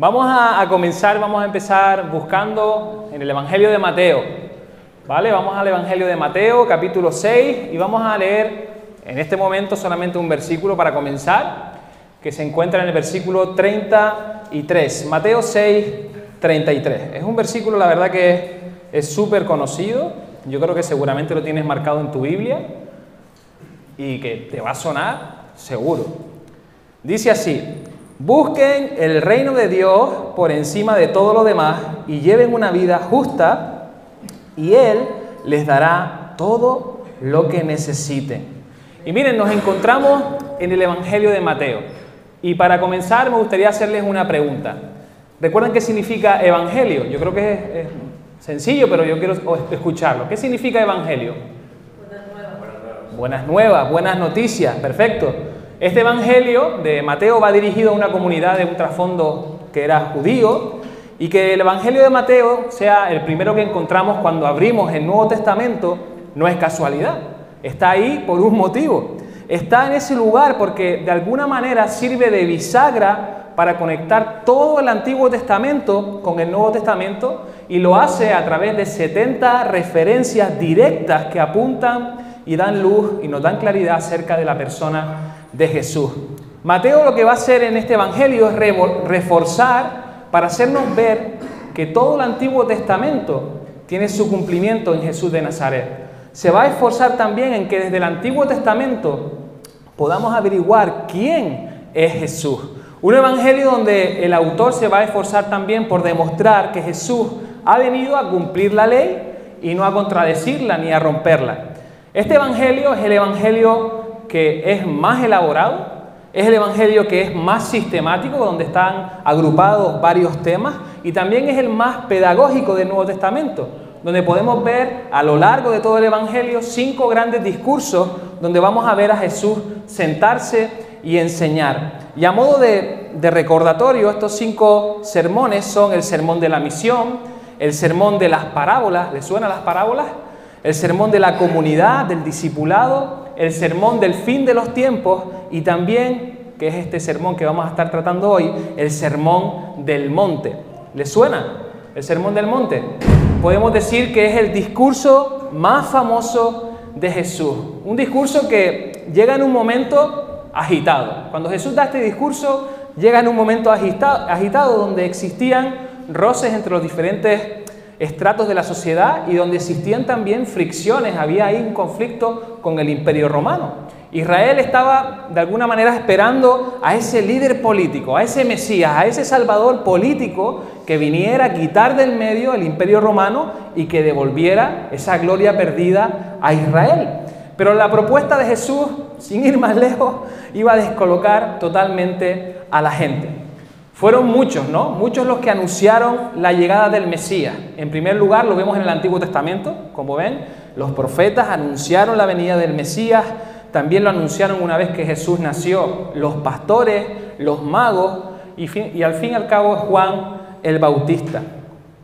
Vamos a, comenzar, vamos a empezar buscando en el Evangelio de Mateo. ¿Vale? Vamos al Evangelio de Mateo, capítulo 6, y vamos a leer en este momento solamente un versículo para comenzar, que se encuentra en el versículo 33. Mateo 6, 33. Es un versículo, la verdad, que es súper conocido. Yo creo que seguramente lo tienes marcado en tu Biblia y que te va a sonar seguro. Dice así, Busquen el reino de Dios por encima de todo lo demás y lleven una vida justa y Él les dará todo lo que necesiten. Y miren, nos encontramos en el Evangelio de Mateo. Y para comenzar me gustaría hacerles una pregunta. ¿Recuerdan qué significa Evangelio? Yo creo que es, sencillo, pero yo quiero escucharlo. ¿Qué significa Evangelio? Buenas nuevas. Buenas nuevas, buenas noticias, perfecto. Este Evangelio de Mateo va dirigido a una comunidad de un trasfondo que era judío y que el Evangelio de Mateo sea el primero que encontramos cuando abrimos el Nuevo Testamento no es casualidad, está ahí por un motivo. Está en ese lugar porque de alguna manera sirve de bisagra para conectar todo el Antiguo Testamento con el Nuevo Testamento y lo hace a través de 70 referencias directas que apuntan y dan luz y nos dan claridad acerca de la persona de Jesús. Mateo lo que va a hacer en este Evangelio es reforzar para hacernos ver que todo el Antiguo Testamento tiene su cumplimiento en Jesús de Nazaret. Se va a esforzar también en que desde el Antiguo Testamento podamos averiguar quién es Jesús. Un evangelio donde el autor se va a esforzar también por demostrar que Jesús ha venido a cumplir la ley y no a contradecirla ni a romperla. Este evangelio es el evangelio que es más elaborado, es el Evangelio que es más sistemático, donde están agrupados varios temas, y también es el más pedagógico del Nuevo Testamento, donde podemos ver a lo largo de todo el Evangelio cinco grandes discursos donde vamos a ver a Jesús sentarse y enseñar. Y a modo de, recordatorio, estos cinco sermones son el sermón de la misión, el sermón de las parábolas, ¿les suenan las parábolas? El sermón de la comunidad, del discipulado, el sermón del fin de los tiempos y también, que es este sermón que vamos a estar tratando hoy, el sermón del monte. ¿Les suena el sermón del monte? Podemos decir que es el discurso más famoso de Jesús. Un discurso que llega en un momento agitado. Cuando Jesús da este discurso, llega en un momento agitado, agitado donde existían roces entre los diferentes estratos de la sociedad y donde existían también fricciones, había ahí un conflicto con el imperio romano. Israel estaba de alguna manera esperando a ese líder político, a ese Mesías, a ese Salvador político que viniera a quitar del medio el imperio romano y que devolviera esa gloria perdida a Israel. Pero la propuesta de Jesús, sin ir más lejos, iba a descolocar totalmente a la gente. Fueron muchos, ¿no? Muchos los que anunciaron la llegada del Mesías. En primer lugar, lo vemos en el Antiguo Testamento, como ven, los profetas anunciaron la venida del Mesías, también lo anunciaron una vez que Jesús nació, los pastores, los magos y, al fin y al cabo Juan el Bautista.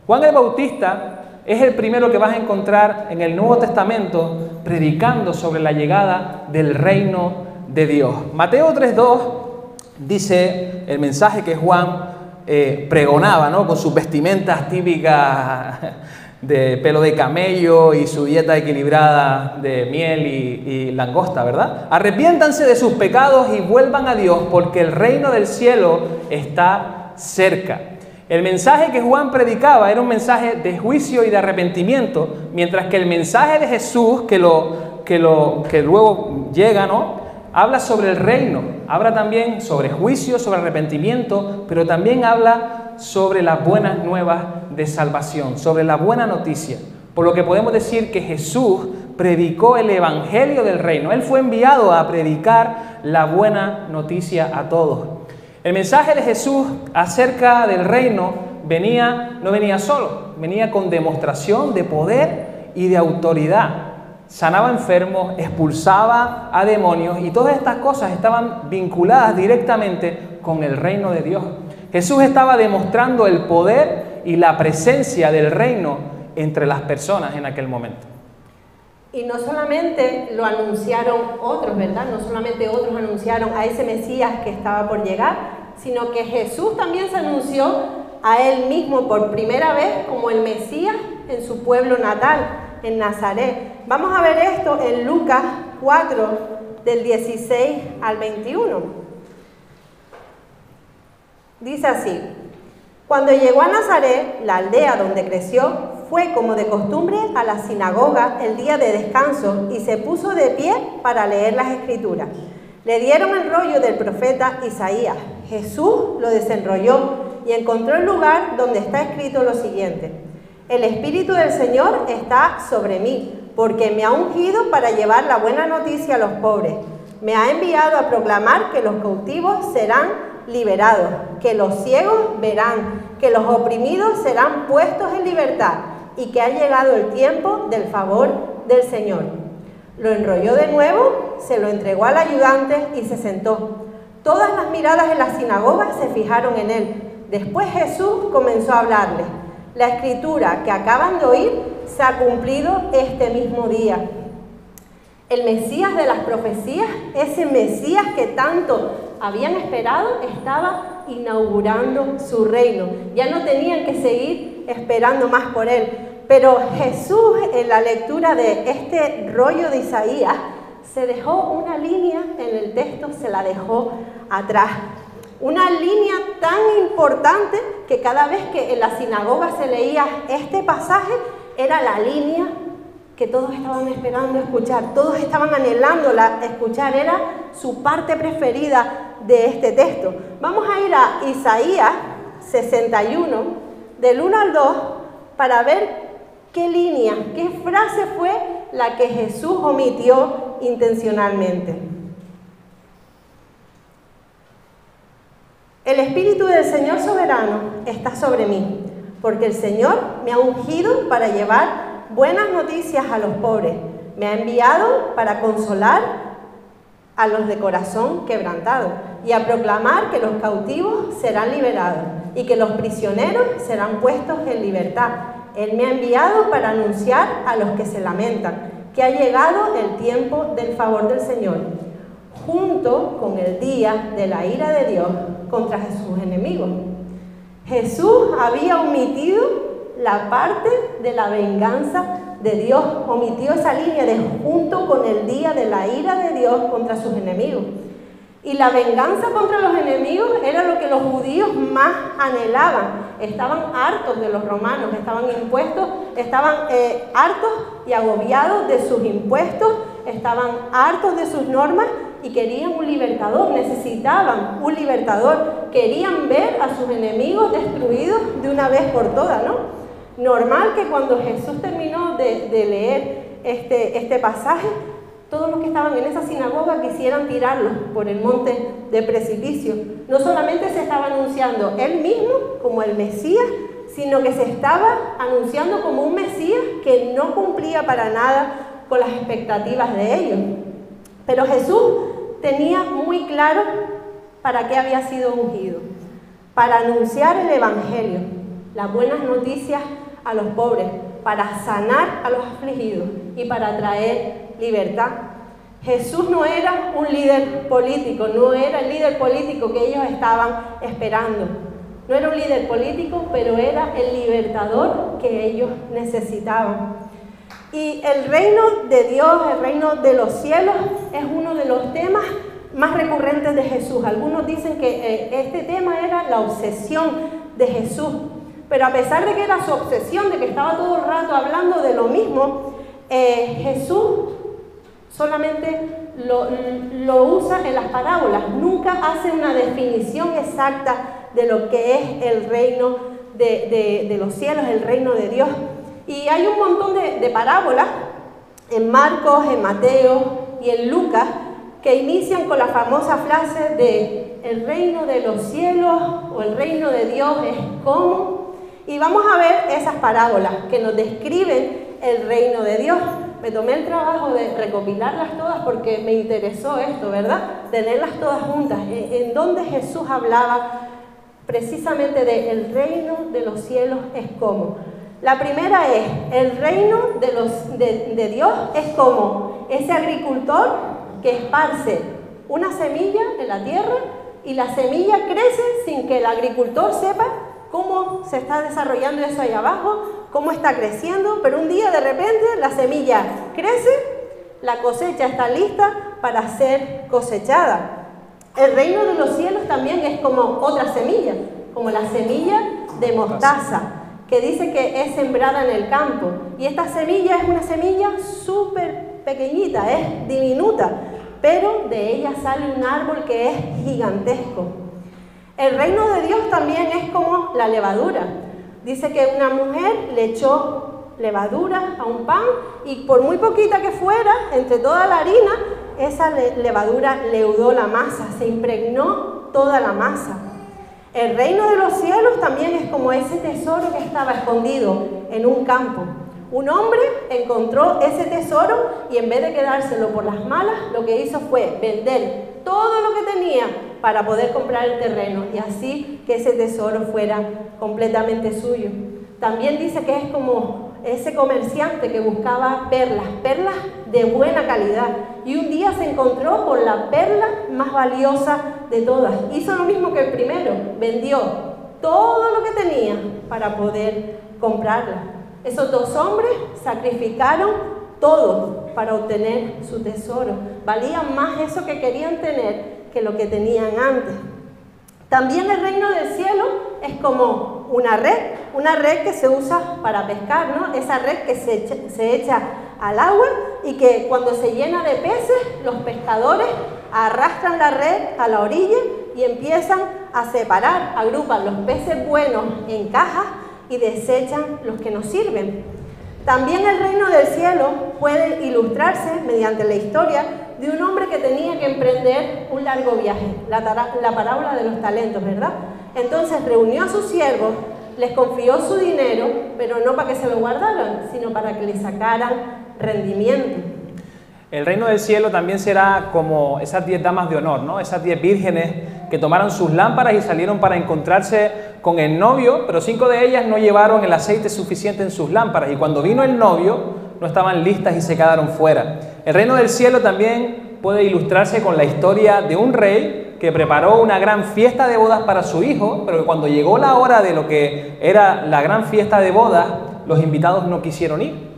Juan el Bautista es el primero que vas a encontrar en el Nuevo Testamento predicando sobre la llegada del reino de Dios. Mateo 3.2 dice el mensaje que Juan eh, pregonaba, ¿no? Con sus vestimentas típicas de pelo de camello y su dieta equilibrada de miel y, langosta, ¿verdad? Arrepiéntanse de sus pecados y vuelvan a Dios porque el reino del cielo está cerca. El mensaje que Juan predicaba era un mensaje de juicio y de arrepentimiento, mientras que el mensaje de Jesús, que, lo, que luego llega, ¿no? Habla sobre el reino, habla también sobre juicio, sobre arrepentimiento, pero también habla sobre las buenas nuevas de salvación, sobre la buena noticia. Por lo que podemos decir que Jesús predicó el Evangelio del reino. Él fue enviado a predicar la buena noticia a todos. El mensaje de Jesús acerca del reino venía, no venía solo, venía con demostración de poder y de autoridad sanaba enfermos, expulsaba a demonios y todas estas cosas estaban vinculadas directamente con el reino de Dios. Jesús estaba demostrando el poder y la presencia del reino entre las personas en aquel momento. Y no solamente lo anunciaron otros, ¿verdad? No solamente otros anunciaron a ese Mesías que estaba por llegar, sino que Jesús también se anunció a él mismo por primera vez como el Mesías en su pueblo natal, en Nazaret. Vamos a ver esto en Lucas 4, del 16 al 21. Dice así, cuando llegó a Nazaret, la aldea donde creció, fue como de costumbre a la sinagoga el día de descanso y se puso de pie para leer las escrituras. Le dieron el rollo del profeta Isaías. Jesús lo desenrolló y encontró el lugar donde está escrito lo siguiente. El Espíritu del Señor está sobre mí, porque me ha ungido para llevar la buena noticia a los pobres. Me ha enviado a proclamar que los cautivos serán liberados, que los ciegos verán, que los oprimidos serán puestos en libertad y que ha llegado el tiempo del favor del Señor. Lo enrolló de nuevo, se lo entregó al ayudante y se sentó. Todas las miradas en la sinagoga se fijaron en él. Después Jesús comenzó a hablarle. La escritura que acaban de oír se ha cumplido este mismo día. El Mesías de las profecías, ese Mesías que tanto habían esperado, estaba inaugurando su reino. Ya no tenían que seguir esperando más por él. Pero Jesús en la lectura de este rollo de Isaías se dejó una línea en el texto, se la dejó atrás. Una línea tan importante que cada vez que en la sinagoga se leía este pasaje era la línea que todos estaban esperando escuchar, todos estaban anhelando escuchar, era su parte preferida de este texto. Vamos a ir a Isaías 61, del 1 al 2, para ver qué línea, qué frase fue la que Jesús omitió intencionalmente. El Espíritu del Señor soberano está sobre mí, porque el Señor me ha ungido para llevar buenas noticias a los pobres. Me ha enviado para consolar a los de corazón quebrantado y a proclamar que los cautivos serán liberados y que los prisioneros serán puestos en libertad. Él me ha enviado para anunciar a los que se lamentan que ha llegado el tiempo del favor del Señor, junto con el día de la ira de Dios contra sus enemigos. Jesús había omitido la parte de la venganza de Dios, omitió esa línea de junto con el día de la ira de Dios contra sus enemigos. Y la venganza contra los enemigos era lo que los judíos más anhelaban. Estaban hartos de los romanos, estaban impuestos, estaban eh, hartos y agobiados de sus impuestos, estaban hartos de sus normas y querían un libertador, necesitaban un libertador, querían ver a sus enemigos destruidos de una vez por todas, ¿no? Normal que cuando Jesús terminó de, leer este, este pasaje, todos los que estaban en esa sinagoga quisieran tirarlo por el monte de precipicio. No solamente se estaba anunciando él mismo como el Mesías, sino que se estaba anunciando como un Mesías que no cumplía para nada con las expectativas de ellos. Pero Jesús tenía muy claro para qué había sido ungido, para anunciar el Evangelio, las buenas noticias a los pobres, para sanar a los afligidos y para traer libertad. Jesús no era un líder político, no era el líder político que ellos estaban esperando. No era un líder político, pero era el libertador que ellos necesitaban. Y el reino de Dios, el reino de los cielos, es uno de los temas más recurrentes de Jesús. Algunos dicen que eh, este tema era la obsesión de Jesús. Pero a pesar de que era su obsesión, de que estaba todo el rato hablando de lo mismo, eh, Jesús solamente lo, usa en las parábolas, nunca hace una definición exacta de lo que es el reino de, los cielos, el reino de Dios. Y hay un montón de, parábolas en Marcos, en Mateo y en Lucas que inician con la famosa frase de el reino de los cielos o el reino de Dios es como y vamos a ver esas parábolas que nos describen el reino de Dios. Me tomé el trabajo de recopilarlas todas porque me interesó esto, ¿verdad? Tenerlas todas juntas. En donde Jesús hablaba precisamente de el reino de los cielos es como. La primera es, el reino de, Dios es como ese agricultor que esparce una semilla en la tierra y la semilla crece sin que el agricultor sepa cómo se está desarrollando eso ahí abajo, cómo está creciendo, pero un día de repente la semilla crece, la cosecha está lista para ser cosechada. El reino de los cielos también es como otra semilla, como la semilla de mostaza, que dice que es sembrada en el campo. Y esta semilla es una semilla súper pequeñita, es diminuta, pero de ella sale un árbol que es gigantesco. El reino de Dios también es como la levadura. Dice que una mujer le echó levadura a un pan y por muy poquita que fuera, entre toda la harina, esa levadura leudó la masa, se impregnó toda la masa. El reino de los cielos también es como ese tesoro que estaba escondido en un campo. Un hombre encontró ese tesoro y en vez de quedárselo por las malas, lo que hizo fue vender todo lo que tenía para poder comprar el terreno y así que ese tesoro fuera completamente suyo. También dice que es como ese comerciante que buscaba perlas, perlas de buena calidad. Y un día se encontró con la perla más valiosa de todas. Hizo lo mismo que el primero, vendió todo lo que tenía para poder comprarla. Esos dos hombres sacrificaron todo para obtener su tesoro. Valía más eso que querían tener que lo que tenían antes. También el reino del cielo es como una red, una red que se usa para pescar, ¿no? Esa red que se echa, al agua y que cuando se llena de peces, los pescadores arrastran la red a la orilla y empiezan a separar, agrupan los peces buenos en cajas y desechan los que no sirven. También el reino del cielo puede ilustrarse mediante la historia de un hombre que tenía que emprender un largo viaje, la, parábola de los talentos, ¿verdad? Entonces reunió a sus siervos, les confió su dinero, pero no para que se lo guardaran, sino para que le sacaran rendimiento. El reino del cielo también será como esas diez damas de honor, ¿no? Esas diez vírgenes que tomaron sus lámparas y salieron para encontrarse con el novio, pero cinco de ellas no llevaron el aceite suficiente en sus lámparas y cuando vino el novio no estaban listas y se quedaron fuera. El reino del cielo también puede ilustrarse con la historia de un rey que preparó una gran fiesta de bodas para su hijo, pero que cuando llegó la hora de lo que era la gran fiesta de bodas, los invitados no quisieron ir.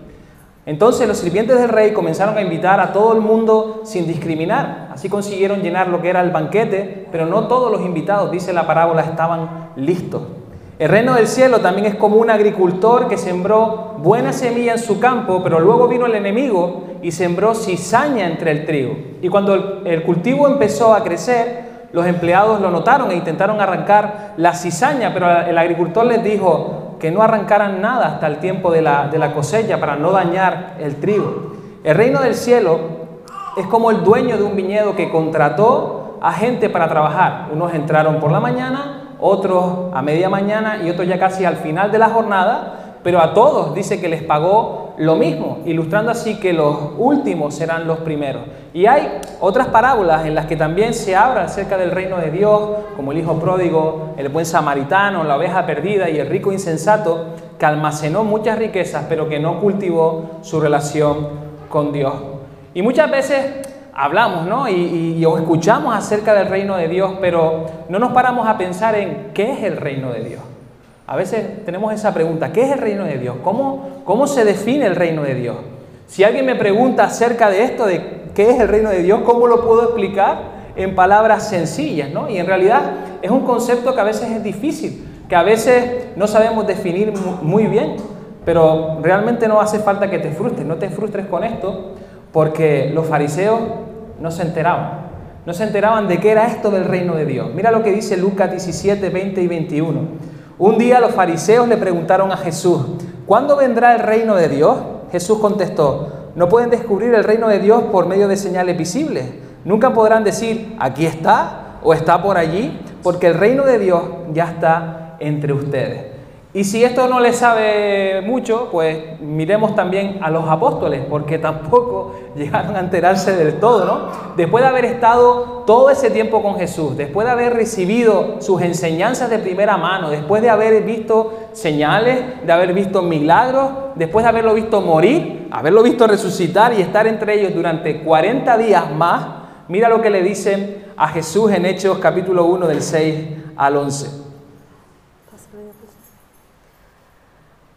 Entonces los sirvientes del rey comenzaron a invitar a todo el mundo sin discriminar. Así consiguieron llenar lo que era el banquete, pero no todos los invitados, dice la parábola, estaban listos. El reino del cielo también es como un agricultor que sembró buena semilla en su campo, pero luego vino el enemigo y sembró cizaña entre el trigo. Y cuando el cultivo empezó a crecer, los empleados lo notaron e intentaron arrancar la cizaña, pero el agricultor les dijo, que no arrancaran nada hasta el tiempo de la, de la cosecha para no dañar el trigo. El reino del cielo es como el dueño de un viñedo que contrató a gente para trabajar. Unos entraron por la mañana, otros a media mañana y otros ya casi al final de la jornada pero a todos dice que les pagó lo mismo, ilustrando así que los últimos serán los primeros. Y hay otras parábolas en las que también se habla acerca del reino de Dios, como el hijo pródigo, el buen samaritano, la oveja perdida y el rico insensato, que almacenó muchas riquezas, pero que no cultivó su relación con Dios. Y muchas veces hablamos ¿no? y, y, escuchamos acerca del reino de Dios, pero no nos paramos a pensar en qué es el reino de Dios. A veces tenemos esa pregunta, ¿qué es el reino de Dios? ¿Cómo, ¿Cómo se define el reino de Dios? Si alguien me pregunta acerca de esto, de qué es el reino de Dios, ¿cómo lo puedo explicar en palabras sencillas? ¿no? Y en realidad es un concepto que a veces es difícil, que a veces no sabemos definir muy bien, pero realmente no hace falta que te frustres, no te frustres con esto, porque los fariseos no se enteraban, no se enteraban de qué era esto del reino de Dios. Mira lo que dice Lucas 17, 20 y 21. Un día los fariseos le preguntaron a Jesús, ¿cuándo vendrá el reino de Dios? Jesús contestó, no pueden descubrir el reino de Dios por medio de señales visibles. Nunca podrán decir, aquí está o está por allí, porque el reino de Dios ya está entre ustedes. Y si esto no les sabe mucho, pues miremos también a los apóstoles, porque tampoco llegaron a enterarse del todo, ¿no? Después de haber estado todo ese tiempo con Jesús, después de haber recibido sus enseñanzas de primera mano, después de haber visto señales, de haber visto milagros, después de haberlo visto morir, haberlo visto resucitar y estar entre ellos durante 40 días más, mira lo que le dicen a Jesús en Hechos capítulo 1 del 6 al 11.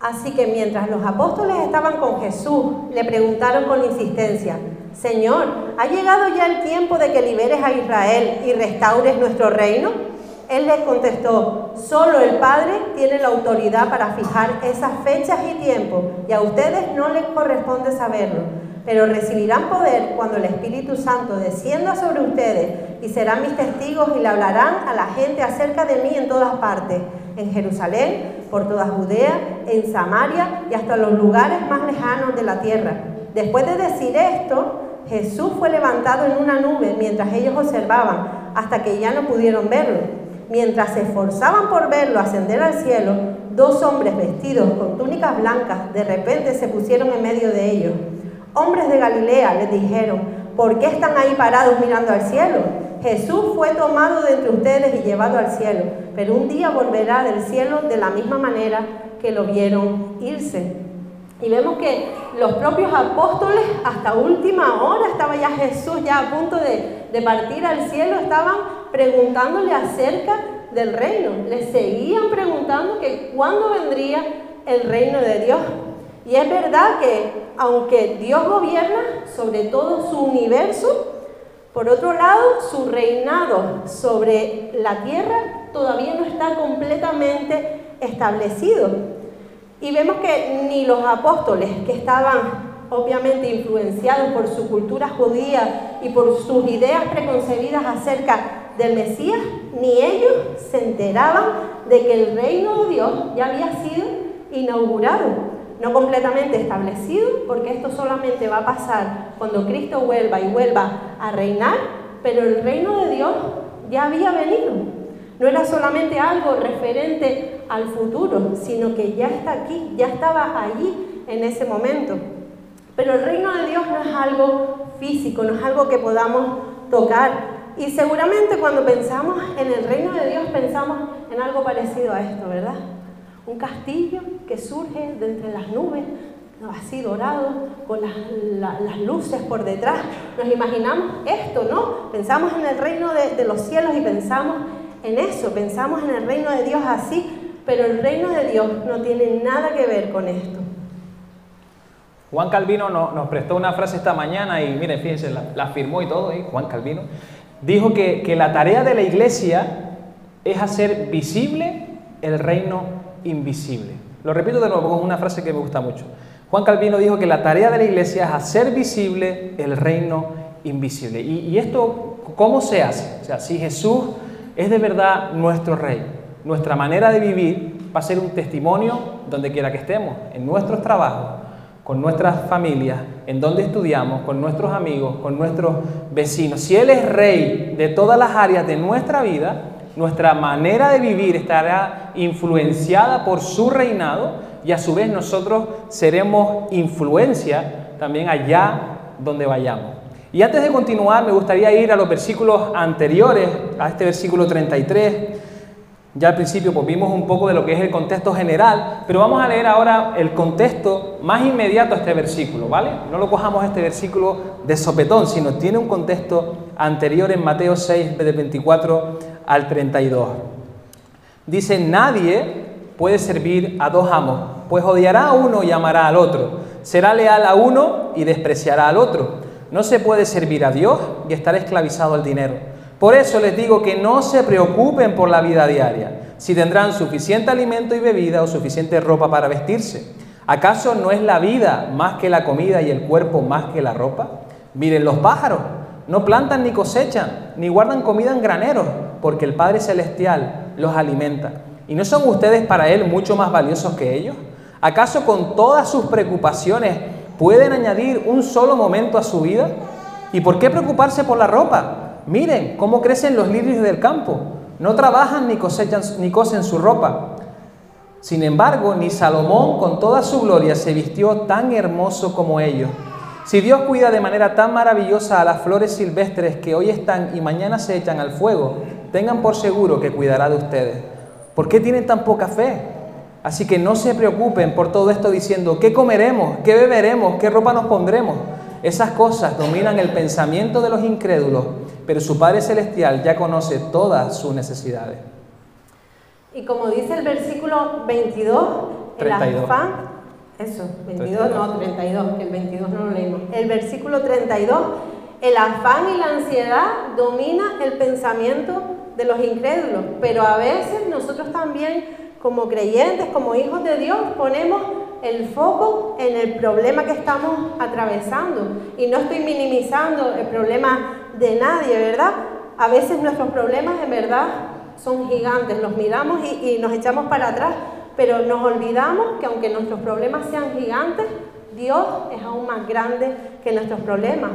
Así que mientras los apóstoles estaban con Jesús, le preguntaron con insistencia, Señor, ¿ha llegado ya el tiempo de que liberes a Israel y restaures nuestro reino? Él les contestó, solo el Padre tiene la autoridad para fijar esas fechas y tiempos, y a ustedes no les corresponde saberlo, pero recibirán poder cuando el Espíritu Santo descienda sobre ustedes y serán mis testigos y le hablarán a la gente acerca de mí en todas partes, en Jerusalén, por toda Judea, en Samaria y hasta los lugares más lejanos de la tierra. Después de decir esto, Jesús fue levantado en una nube mientras ellos observaban, hasta que ya no pudieron verlo. Mientras se esforzaban por verlo ascender al cielo, dos hombres vestidos con túnicas blancas de repente se pusieron en medio de ellos. Hombres de Galilea les dijeron, ¿por qué están ahí parados mirando al cielo? Jesús fue tomado de entre ustedes y llevado al cielo, pero un día volverá del cielo de la misma manera que lo vieron irse. Y vemos que los propios apóstoles, hasta última hora, estaba ya Jesús ya a punto de, partir al cielo, estaban preguntándole acerca del reino. Le seguían preguntando que cuándo vendría el reino de Dios. Y es verdad que aunque Dios gobierna sobre todo su universo, por otro lado, su reinado sobre la tierra todavía no está completamente establecido. Y vemos que ni los apóstoles, que estaban obviamente influenciados por su cultura judía y por sus ideas preconcebidas acerca del Mesías, ni ellos se enteraban de que el reino de Dios ya había sido inaugurado no completamente establecido, porque esto solamente va a pasar cuando Cristo vuelva y vuelva a reinar, pero el reino de Dios ya había venido. No era solamente algo referente al futuro, sino que ya está aquí, ya estaba allí en ese momento. Pero el reino de Dios no es algo físico, no es algo que podamos tocar. Y seguramente cuando pensamos en el reino de Dios pensamos en algo parecido a esto, ¿verdad? un castillo que surge de entre las nubes, así dorado, con las, luces por detrás. Nos imaginamos esto, ¿no? Pensamos en el reino de, los cielos y pensamos en eso, pensamos en el reino de Dios así, pero el reino de Dios no tiene nada que ver con esto. Juan Calvino nos prestó una frase esta mañana y miren, fíjense, la, firmó y todo, ¿eh? Juan Calvino. Dijo que, que la tarea de la iglesia es hacer visible el reino invisible. Lo repito de nuevo es una frase que me gusta mucho. Juan Calvino dijo que la tarea de la iglesia es hacer visible el reino invisible. ¿Y, esto cómo se hace? O sea, si Jesús es de verdad nuestro rey, nuestra manera de vivir va a ser un testimonio donde quiera que estemos, en nuestros trabajos, con nuestras familias, en donde estudiamos, con nuestros amigos, con nuestros vecinos. Si Él es rey de todas las áreas de nuestra vida, nuestra manera de vivir estará influenciada por su reinado y a su vez nosotros seremos influencia también allá donde vayamos. Y antes de continuar, me gustaría ir a los versículos anteriores, a este versículo 33. Ya al principio pues, vimos un poco de lo que es el contexto general, pero vamos a leer ahora el contexto más inmediato a este versículo, ¿vale? No lo cojamos este versículo de sopetón, sino tiene un contexto anterior en Mateo 6, de 24 al 32. Dice, nadie puede servir a dos amos, pues odiará a uno y amará al otro, será leal a uno y despreciará al otro. No se puede servir a Dios y estar esclavizado al dinero. Por eso les digo que no se preocupen por la vida diaria, si tendrán suficiente alimento y bebida o suficiente ropa para vestirse. ¿Acaso no es la vida más que la comida y el cuerpo más que la ropa? Miren los pájaros, no plantan ni cosechan, ni guardan comida en graneros, porque el Padre Celestial los alimenta. ¿Y no son ustedes para Él mucho más valiosos que ellos? ¿Acaso con todas sus preocupaciones pueden añadir un solo momento a su vida? ¿Y por qué preocuparse por la ropa? Miren cómo crecen los lirios del campo. No trabajan ni cosechan ni cosen su ropa. Sin embargo, ni Salomón con toda su gloria se vistió tan hermoso como ellos. Si Dios cuida de manera tan maravillosa a las flores silvestres que hoy están y mañana se echan al fuego, tengan por seguro que cuidará de ustedes. ¿Por qué tienen tan poca fe? Así que no se preocupen por todo esto diciendo, ¿qué comeremos? ¿Qué beberemos? ¿Qué ropa nos pondremos? Esas cosas dominan el pensamiento de los incrédulos, pero su Padre Celestial ya conoce todas sus necesidades. Y como dice el versículo 22, el 32. afán, eso, 22 no, 32, que el 22 no lo leímos. El versículo 32, el afán y la ansiedad domina el pensamiento de los incrédulos, pero a veces nosotros también como creyentes, como hijos de Dios, ponemos el foco en el problema que estamos atravesando. Y no estoy minimizando el problema de nadie, ¿verdad? A veces nuestros problemas en verdad son gigantes, los miramos y, y nos echamos para atrás, pero nos olvidamos que aunque nuestros problemas sean gigantes, Dios es aún más grande que nuestros problemas.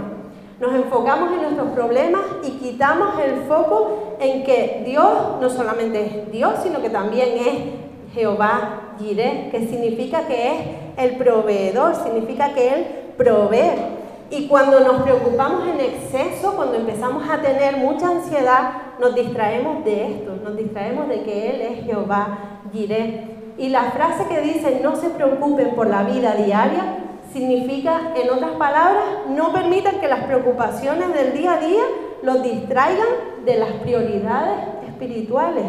Nos enfocamos en nuestros problemas y quitamos el foco en que Dios no solamente es Dios, sino que también es Jehová Jireh, que significa que es el proveedor, significa que Él provee. Y cuando nos preocupamos en exceso, cuando empezamos a tener mucha ansiedad, nos distraemos de esto, nos distraemos de que Él es Jehová Jireh. Y la frase que dice, no se preocupen por la vida diaria, significa, en otras palabras, no permitan que las preocupaciones del día a día los distraigan de las prioridades espirituales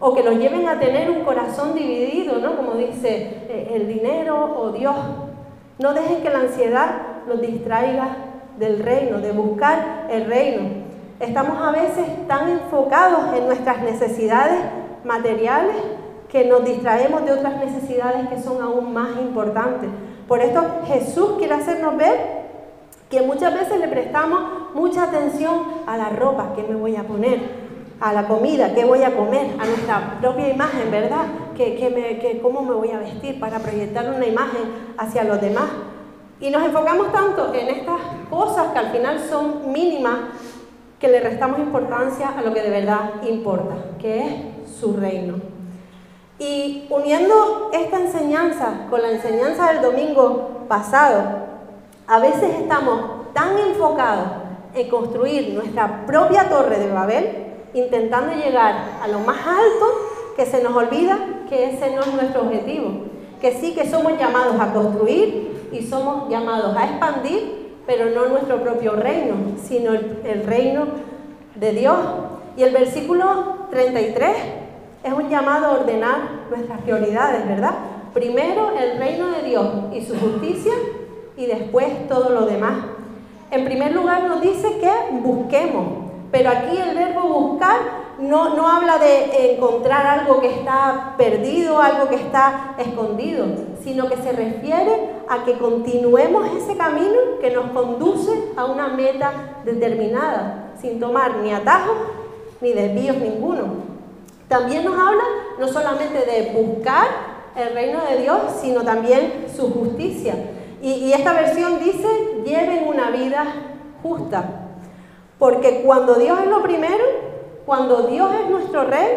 o que los lleven a tener un corazón dividido, ¿no? Como dice eh, el dinero o Dios. No dejen que la ansiedad los distraiga del reino, de buscar el reino. Estamos a veces tan enfocados en nuestras necesidades materiales que nos distraemos de otras necesidades que son aún más importantes. Por esto Jesús quiere hacernos ver que muchas veces le prestamos mucha atención a la ropa que me voy a poner, a la comida que voy a comer, a nuestra propia imagen, ¿verdad? Que, que me, que cómo me voy a vestir para proyectar una imagen hacia los demás. Y nos enfocamos tanto en estas cosas que al final son mínimas que le restamos importancia a lo que de verdad importa, que es su reino. Y uniendo esta enseñanza con la enseñanza del domingo pasado, a veces estamos tan enfocados en construir nuestra propia torre de Babel, intentando llegar a lo más alto, que se nos olvida que ese no es nuestro objetivo, que sí que somos llamados a construir y somos llamados a expandir, pero no nuestro propio reino, sino el, reino de Dios. Y el versículo 33 es un llamado a ordenar nuestras prioridades, ¿verdad? Primero el reino de Dios y su justicia y después todo lo demás. En primer lugar nos dice que busquemos, pero aquí el verbo buscar no, no habla de encontrar algo que está perdido, algo que está escondido, sino que se refiere a que continuemos ese camino que nos conduce a una meta determinada, sin tomar ni atajos ni desvíos ninguno. También nos habla no solamente de buscar el reino de Dios, sino también su justicia. Y, esta versión dice, lleven una vida justa. Porque cuando Dios es lo primero, cuando Dios es nuestro rey,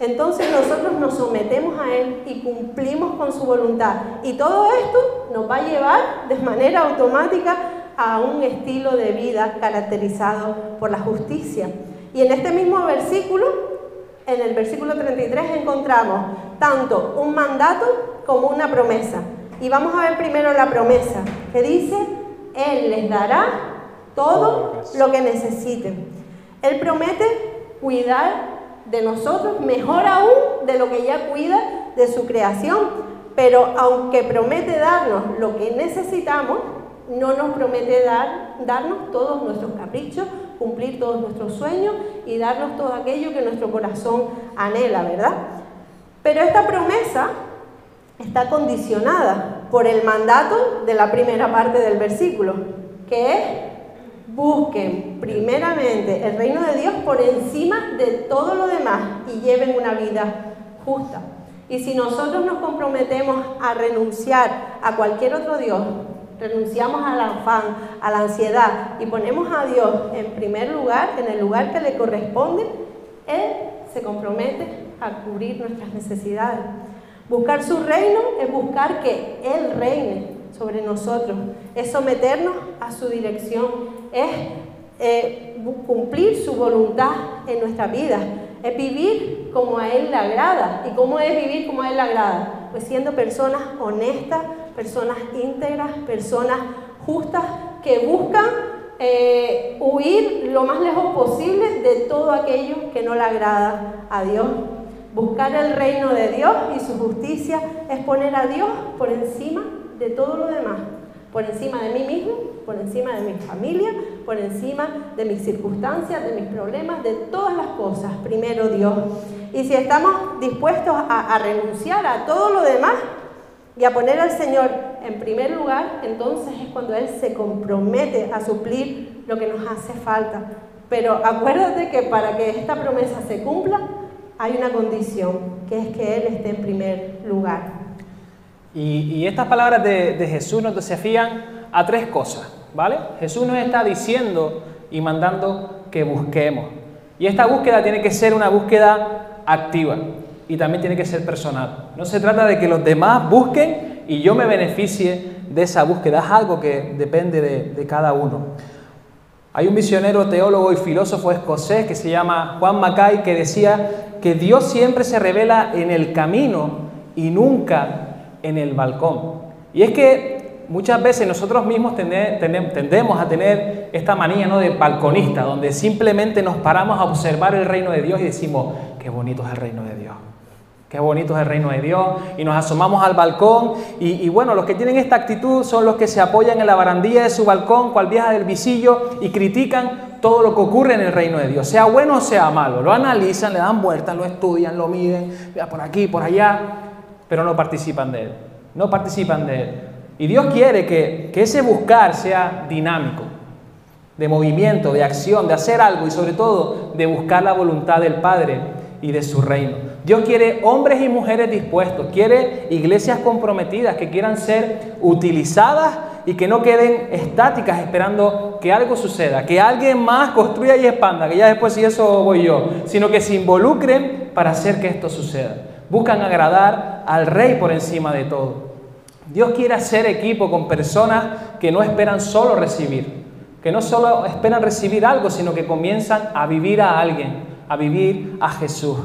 entonces nosotros nos sometemos a Él y cumplimos con su voluntad. Y todo esto nos va a llevar de manera automática a un estilo de vida caracterizado por la justicia. Y en este mismo versículo en el versículo 33 encontramos tanto un mandato como una promesa. Y vamos a ver primero la promesa, que dice, Él les dará todo lo que necesiten. Él promete cuidar de nosotros, mejor aún de lo que ya cuida de su creación. Pero aunque promete darnos lo que necesitamos, no nos promete dar, darnos todos nuestros caprichos, cumplir todos nuestros sueños y darnos todo aquello que nuestro corazón anhela, ¿verdad? Pero esta promesa está condicionada por el mandato de la primera parte del versículo, que es busquen primeramente el reino de Dios por encima de todo lo demás y lleven una vida justa. Y si nosotros nos comprometemos a renunciar a cualquier otro Dios, renunciamos al afán, a la ansiedad y ponemos a Dios en primer lugar, en el lugar que le corresponde, Él se compromete a cubrir nuestras necesidades. Buscar su reino es buscar que Él reine sobre nosotros, es someternos a su dirección, es eh, cumplir su voluntad en nuestra vida, es vivir como a Él le agrada. ¿Y cómo es vivir como a Él le agrada? Pues siendo personas honestas, personas íntegras, personas justas que buscan eh, huir lo más lejos posible de todo aquello que no le agrada a Dios. Buscar el reino de Dios y su justicia es poner a Dios por encima de todo lo demás, por encima de mí mismo, por encima de mi familia, por encima de mis circunstancias, de mis problemas, de todas las cosas. Primero Dios. Y si estamos dispuestos a, a renunciar a todo lo demás y a poner al Señor en primer lugar, entonces es cuando Él se compromete a suplir lo que nos hace falta. Pero acuérdate que para que esta promesa se cumpla, hay una condición, que es que Él esté en primer lugar. Y, estas palabras de, de Jesús nos desafían a tres cosas, ¿vale? Jesús nos está diciendo y mandando que busquemos. Y esta búsqueda tiene que ser una búsqueda activa y también tiene que ser personal. No se trata de que los demás busquen y yo me beneficie de esa búsqueda, es algo que depende de, de cada uno. Hay un misionero, teólogo y filósofo escocés que se llama Juan Mackay que decía que Dios siempre se revela en el camino y nunca en el balcón. Y es que muchas veces nosotros mismos tendemos a tener esta manía ¿no? de balconista, donde simplemente nos paramos a observar el reino de Dios y decimos, qué bonito es el reino de Dios. Qué bonito es el reino de Dios. Y nos asomamos al balcón. Y, bueno, los que tienen esta actitud son los que se apoyan en la barandilla de su balcón, cual vieja del visillo, y critican todo lo que ocurre en el reino de Dios, sea bueno o sea malo. Lo analizan, le dan vueltas, lo estudian, lo miden, por aquí, por allá pero no participan de Él. No participan de Él. Y Dios quiere que, ese buscar sea dinámico, de movimiento, de acción, de hacer algo y sobre todo de buscar la voluntad del Padre y de su reino. Dios quiere hombres y mujeres dispuestos, quiere iglesias comprometidas que quieran ser utilizadas y que no queden estáticas esperando que algo suceda, que alguien más construya y expanda, que ya después si eso voy yo, sino que se involucren para hacer que esto suceda buscan agradar al rey por encima de todo. Dios quiere hacer equipo con personas que no esperan solo recibir, que no solo esperan recibir algo, sino que comienzan a vivir a alguien, a vivir a Jesús.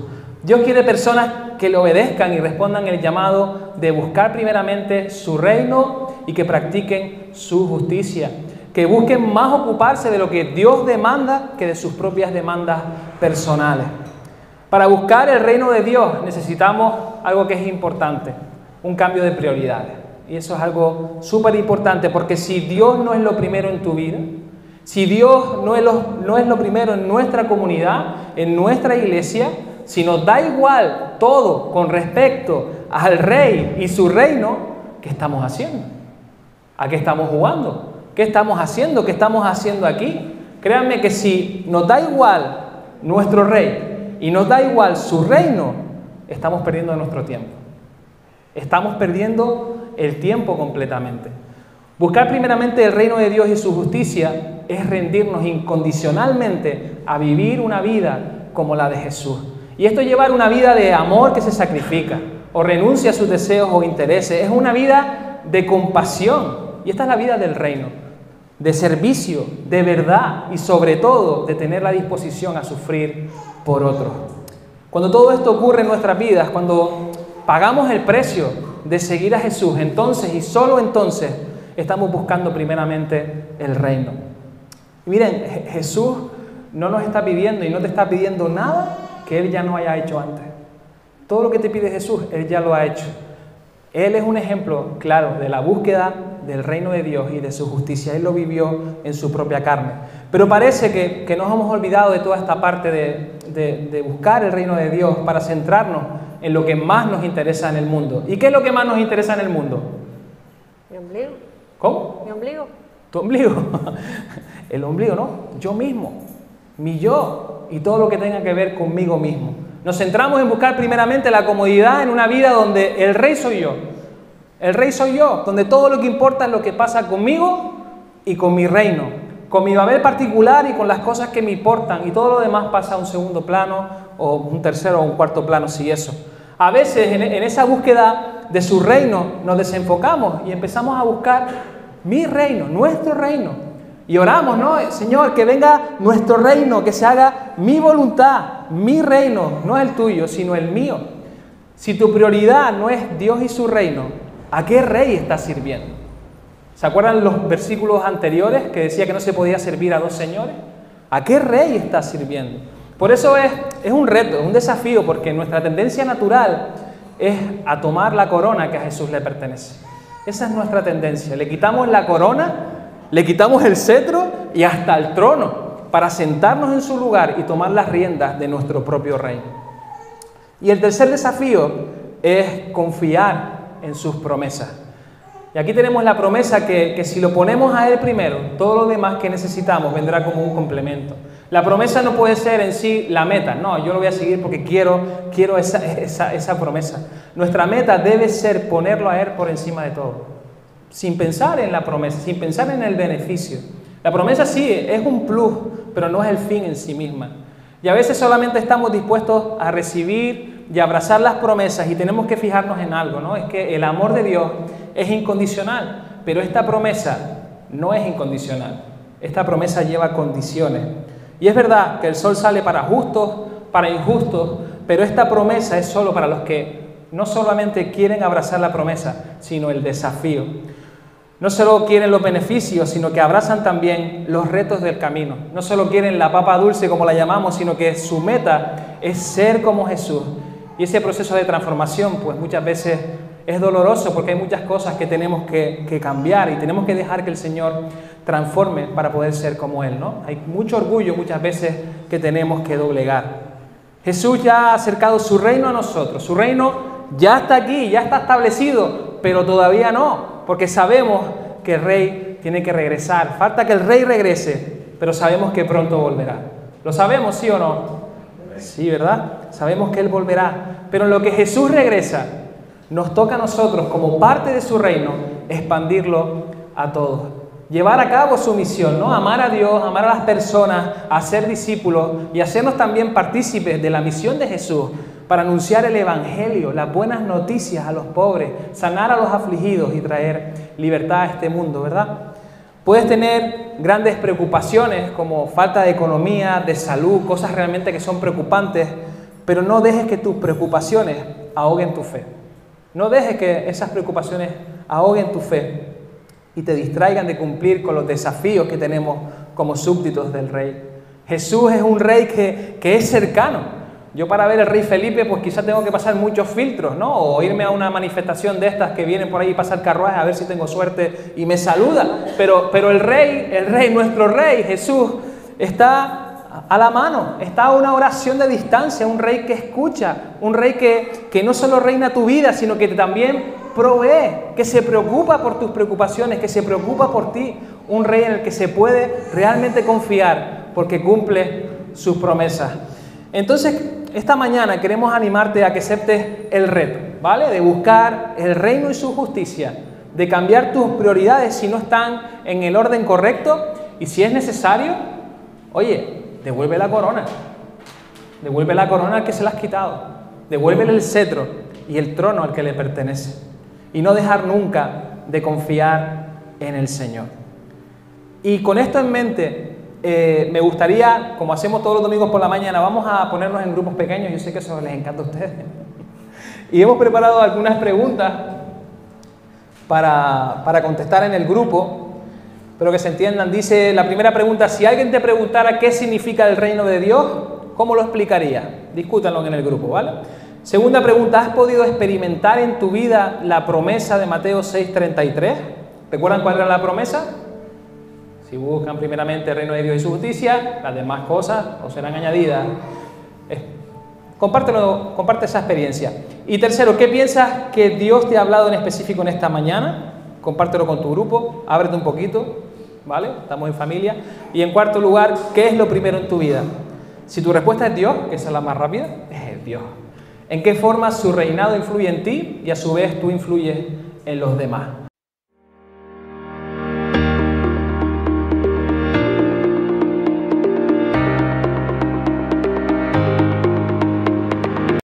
Dios quiere personas que le obedezcan y respondan el llamado de buscar primeramente su reino y que practiquen su justicia, que busquen más ocuparse de lo que Dios demanda que de sus propias demandas personales. Para buscar el reino de Dios necesitamos algo que es importante, un cambio de prioridades. Y eso es algo súper importante porque si Dios no es lo primero en tu vida, si Dios no es, lo, no es lo primero en nuestra comunidad, en nuestra iglesia, si nos da igual todo con respecto al rey y su reino, ¿qué estamos haciendo? ¿A qué estamos jugando? ¿Qué estamos haciendo? ¿Qué estamos haciendo aquí? Créanme que si nos da igual nuestro rey y nos da igual su reino, estamos perdiendo nuestro tiempo. Estamos perdiendo el tiempo completamente. Buscar primeramente el reino de Dios y su justicia es rendirnos incondicionalmente a vivir una vida como la de Jesús. Y esto es llevar una vida de amor que se sacrifica o renuncia a sus deseos o intereses. Es una vida de compasión. Y esta es la vida del reino, de servicio, de verdad y sobre todo de tener la disposición a sufrir por otro. Cuando todo esto ocurre en nuestras vidas, cuando pagamos el precio de seguir a Jesús, entonces y solo entonces estamos buscando primeramente el reino. Miren, Jesús no nos está pidiendo y no te está pidiendo nada que Él ya no haya hecho antes. Todo lo que te pide Jesús, Él ya lo ha hecho. Él es un ejemplo claro de la búsqueda del reino de Dios y de su justicia. Él lo vivió en su propia carne. Pero parece que, nos hemos olvidado de toda esta parte de, buscar el reino de Dios para centrarnos en lo que más nos interesa en el mundo. ¿Y qué es lo que más nos interesa en el mundo? Mi ombligo. ¿Cómo? Mi ombligo. ¿Tu ombligo? el ombligo, ¿no? Yo mismo. Mi yo y todo lo que tenga que ver conmigo mismo. Nos centramos en buscar primeramente la comodidad en una vida donde el rey soy yo. El rey soy yo, donde todo lo que importa es lo que pasa conmigo y con mi reino, con mi Babel particular y con las cosas que me importan y todo lo demás pasa a un segundo plano o un tercero o un cuarto plano, si eso. A veces en, esa búsqueda de su reino nos desenfocamos y empezamos a buscar mi reino, nuestro reino. Y oramos, ¿no? Señor, que venga nuestro reino, que se haga mi voluntad, mi reino, no el tuyo, sino el mío. Si tu prioridad no es Dios y su reino, ¿A qué rey estás sirviendo? ¿Se acuerdan los versículos anteriores que decía que no se podía servir a dos señores? ¿A qué rey está sirviendo? Por eso es, es un reto, es un desafío, porque nuestra tendencia natural es a tomar la corona que a Jesús le pertenece. Esa es nuestra tendencia. Le quitamos la corona, le quitamos el cetro y hasta el trono para sentarnos en su lugar y tomar las riendas de nuestro propio reino. Y el tercer desafío es confiar en sus promesas. Y aquí tenemos la promesa que, si lo ponemos a Él primero, todo lo demás que necesitamos vendrá como un complemento. La promesa no puede ser en sí la meta, no, yo lo voy a seguir porque quiero, quiero esa, esa promesa. Nuestra meta debe ser ponerlo a Él por encima de todo, sin pensar en la promesa, sin pensar en el beneficio. La promesa sí es un plus, pero no es el fin en sí misma. Y a veces solamente estamos dispuestos a recibir y abrazar las promesas y tenemos que fijarnos en algo, ¿no? Es que el amor de Dios es incondicional, pero esta promesa no es incondicional. Esta promesa lleva condiciones. Y es verdad que el sol sale para justos, para injustos, pero esta promesa es solo para los que no solamente quieren abrazar la promesa, sino el desafío. No solo quieren los beneficios, sino que abrazan también los retos del camino. No solo quieren la papa dulce como la llamamos, sino que su meta es ser como Jesús. Y ese proceso de transformación, pues muchas veces es doloroso porque hay muchas cosas que tenemos que, cambiar y tenemos que dejar que el Señor transforme para poder ser como Él, ¿no? Hay mucho orgullo muchas veces que tenemos que doblegar. Jesús ya ha acercado su reino a nosotros, su reino ya está aquí, ya está establecido, pero todavía no, porque sabemos que el rey tiene que regresar. Falta que el rey regrese, pero sabemos que pronto volverá. ¿Lo sabemos, sí o no? Sí, ¿verdad? Sabemos que Él volverá. Pero en lo que Jesús regresa, nos toca a nosotros, como parte de su reino, expandirlo a todos. Llevar a cabo su misión, ¿no? Amar a Dios, amar a las personas, hacer discípulos y hacernos también partícipes de la misión de Jesús para anunciar el Evangelio, las buenas noticias a los pobres, sanar a los afligidos y traer libertad a este mundo, ¿verdad? Puedes tener grandes preocupaciones como falta de economía, de salud, cosas realmente que son preocupantes, pero no dejes que tus preocupaciones ahoguen tu fe. No dejes que esas preocupaciones ahoguen tu fe y te distraigan de cumplir con los desafíos que tenemos como súbditos del rey. Jesús es un rey que, es cercano. Yo para ver al rey Felipe, pues quizás tengo que pasar muchos filtros, ¿no? O irme a una manifestación de estas que vienen por ahí y pasar carruaje a ver si tengo suerte y me saluda. Pero, pero el rey, el rey, nuestro rey, Jesús, está a la mano, está una oración de distancia, un rey que escucha, un rey que, que no solo reina tu vida, sino que también provee, que se preocupa por tus preocupaciones, que se preocupa por ti, un rey en el que se puede realmente confiar porque cumple sus promesas. Entonces, esta mañana queremos animarte a que aceptes el reto, ¿vale? De buscar el reino y su justicia, de cambiar tus prioridades si no están en el orden correcto y si es necesario, oye, devuelve la corona. Devuelve la corona al que se la has quitado. Devuélvele el cetro y el trono al que le pertenece. Y no dejar nunca de confiar en el Señor. Y con esto en mente, eh, me gustaría, como hacemos todos los domingos por la mañana, vamos a ponernos en grupos pequeños. Yo sé que eso les encanta a ustedes. Y hemos preparado algunas preguntas para, para contestar en el grupo. Pero que se entiendan, dice la primera pregunta, si alguien te preguntara qué significa el reino de Dios, ¿cómo lo explicaría? Discútanlo en el grupo, ¿vale? Segunda pregunta, ¿has podido experimentar en tu vida la promesa de Mateo 6:33? ¿Recuerdan cuál era la promesa? Si buscan primeramente el reino de Dios y su justicia, las demás cosas os serán añadidas. Compártelo, comparte esa experiencia. Y tercero, ¿qué piensas que Dios te ha hablado en específico en esta mañana? Compártelo con tu grupo, ábrete un poquito. ¿vale? Estamos en familia. Y en cuarto lugar, ¿qué es lo primero en tu vida? Si tu respuesta es Dios, que esa es la más rápida, es Dios. ¿En qué forma su reinado influye en ti y a su vez tú influyes en los demás?